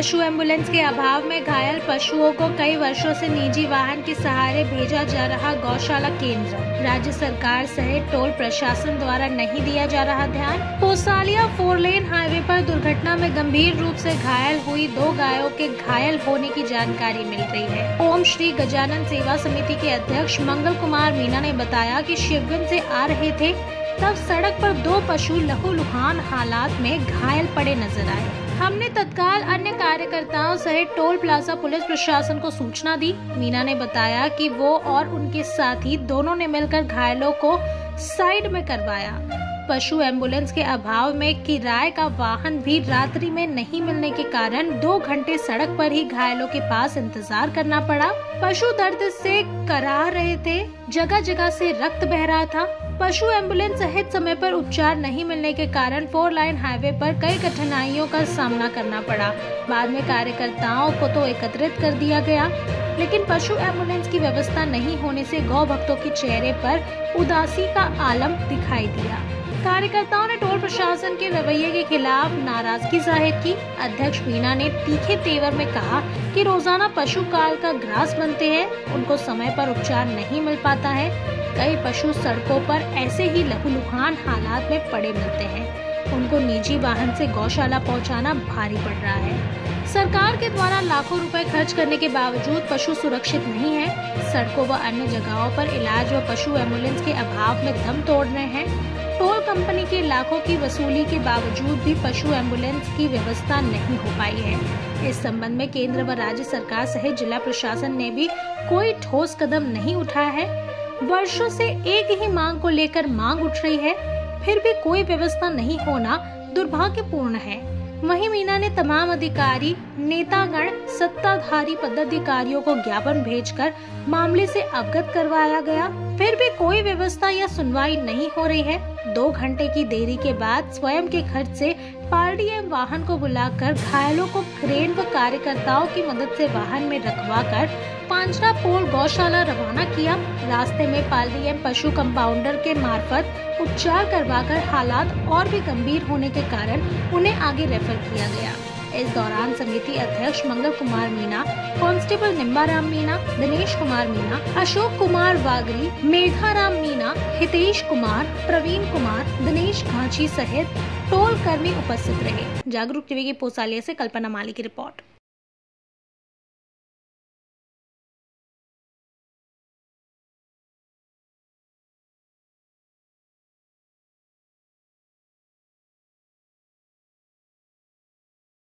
पशु एंबुलेंस के अभाव में घायल पशुओं को कई वर्षों से निजी वाहन के सहारे भेजा जा रहा गौशाला केंद्र। राज्य सरकार सहित टोल प्रशासन द्वारा नहीं दिया जा रहा ध्यान। पोसालिया फोर लेन हाईवे पर दुर्घटना में गंभीर रूप से घायल हुई दो गायों के घायल होने की जानकारी मिल रही है। ओम श्री गजानन सेवा समिति के अध्यक्ष मंगल कुमार मीना ने बताया की शिवगंज ऐसी आ रहे थे, तब सड़क पर दो पशु लहूलुहान हालात में घायल पड़े नज़र आए। हमने तत्काल अन्य कार्यकर्ताओं सहित टोल प्लाजा पुलिस प्रशासन को सूचना दी। मीना ने बताया कि वो और उनके साथी दोनों ने मिलकर घायलों को साइड में करवाया। पशु एंबुलेंस के अभाव में किराए का वाहन भी रात्रि में नहीं मिलने के कारण दो घंटे सड़क पर ही घायलों के पास इंतज़ार करना पड़ा। पशु दर्द से करा रहे थे। जगह जगह से रक्त बह रहा था। पशु एंबुलेंस सहित समय पर उपचार नहीं मिलने के कारण फोर लाइन हाईवे पर कई कठिनाइयों का सामना करना पड़ा। बाद में कार्यकर्ताओं को तो एकत्रित कर दिया गया। लेकिन पशु एंबुलेंस की व्यवस्था नहीं होने से गौ भक्तों के चेहरे पर उदासी का आलम दिखाई दिया। कार्यकर्ताओं ने टोल प्रशासन के रवैये के खिलाफ नाराज़गी ज़ाहिर की। अध्यक्ष मीना ने तीखे तेवर में कहा कि रोज़ाना पशु काल का ग्रास बनते हैं, उनको समय पर उपचार नहीं मिल पाता है। कई पशु सड़कों पर ऐसे ही लहूलुहान हालात में पड़े मिलते हैं। उनको निजी वाहन से गौशाला पहुंचाना भारी पड़ रहा है। सरकार के द्वारा लाखों रुपए खर्च करने के बावजूद पशु सुरक्षित नहीं है। सड़कों व अन्य जगहों पर इलाज व पशु एंबुलेंस के अभाव में दम तोड़ रहे हैं। कंपनी के लाखों की वसूली के बावजूद भी पशु एंबुलेंस की व्यवस्था नहीं हो पाई है। इस संबंध में केंद्र व राज्य सरकार सहित जिला प्रशासन ने भी कोई ठोस कदम नहीं उठाया है। वर्षों से एक ही मांग को लेकर मांग उठ रही है। फिर भी कोई व्यवस्था नहीं होना दुर्भाग्यपूर्ण है। वही मीना ने तमाम अधिकारी, नेतागण, सत्ताधारी पदाधिकारियों को ज्ञापन भेजकर मामले से अवगत करवाया गया। फिर भी कोई व्यवस्था या सुनवाई नहीं हो रही है। दो घंटे की देरी के बाद स्वयं के खर्च से पारडीएम वाहन को बुलाकर घायलों को क्रेन व कार्यकर्ताओं की मदद से वाहन में रखवा कर पांचरा पोल गौशाला रवाना किया। रास्ते में पालडीएम पशु कंपाउंडर के मार्फत उपचार करवाकर हालात और भी गंभीर होने के कारण उन्हें आगे रेफर किया गया। इस दौरान समिति अध्यक्ष मंगल कुमार मीना कांस्टेबल निम्बाराम मीना दिनेश कुमार मीना अशोक कुमार वागरी, मेघाराम मीना हितेश कुमार, प्रवीण कुमार, दिनेश घाची सहित टोल कर्मी उपस्थित रहे। जागरूक टीवी के पोसालिया से कल्पना माली की रिपोर्ट।